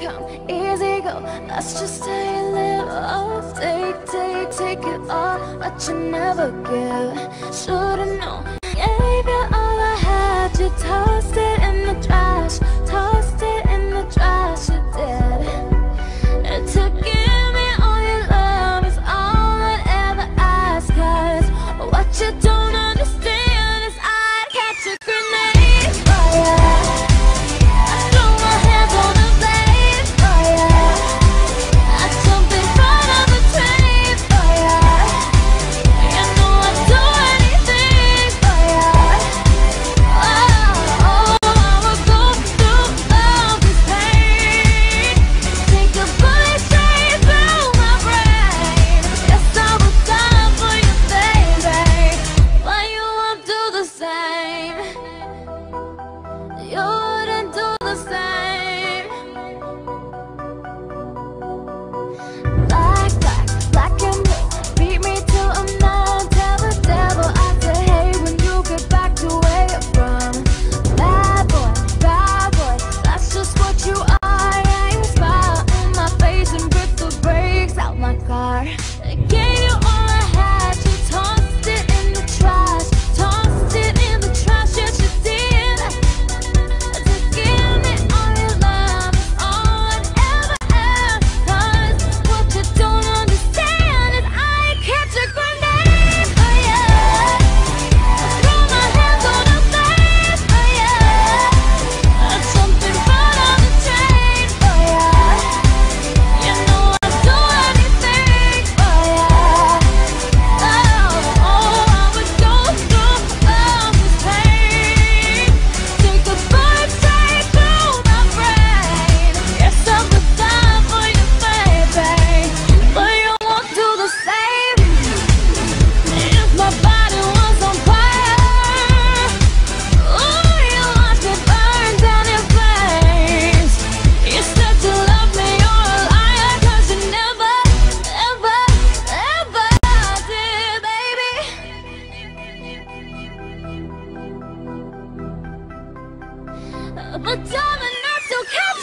come, easy go. Let's just stay a little. Take, take, take it all, but you never give. Should've known. Gave you all I had, you tossed it But darling, so okay.